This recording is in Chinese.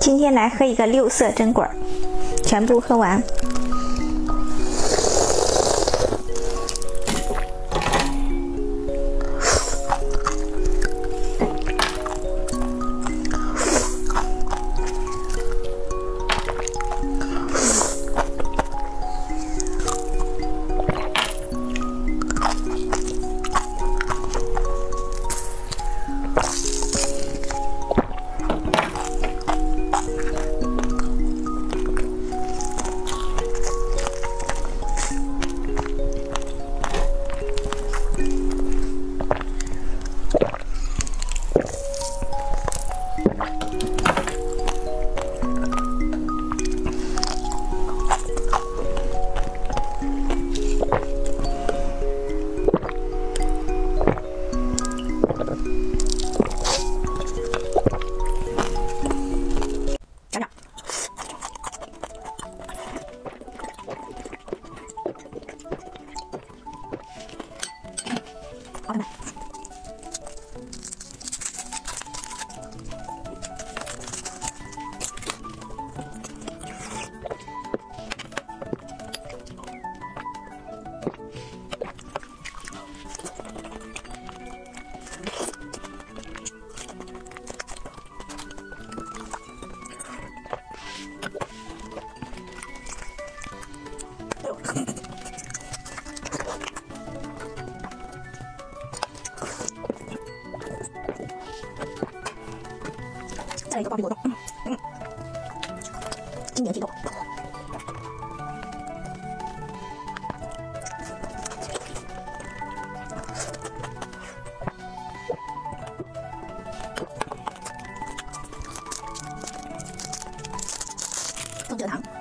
今天来喝一个六色针管儿，全部喝完。on. 再来一个爆皮果冻，嗯，今年季豆。冬蔗糖。